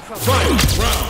Fight. Round.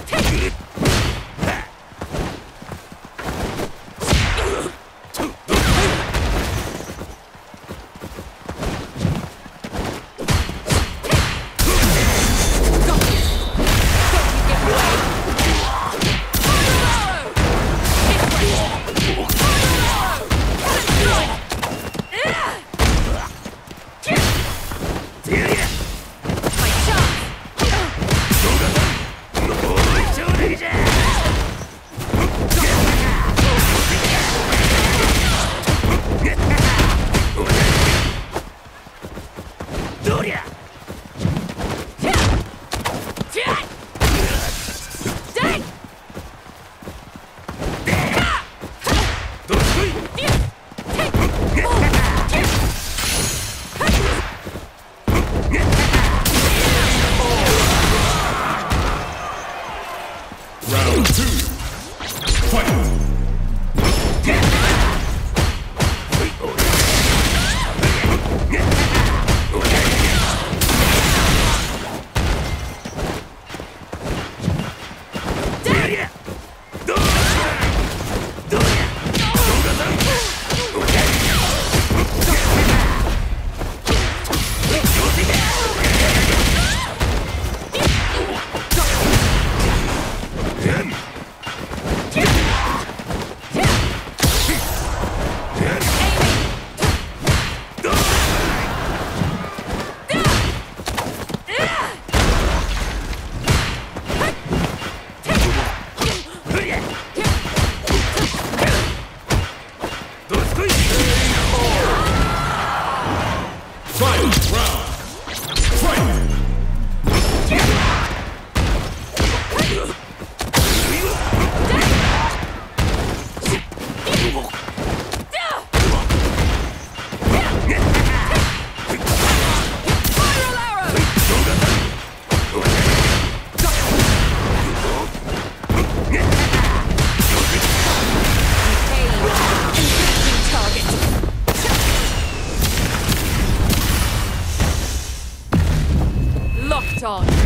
Dog.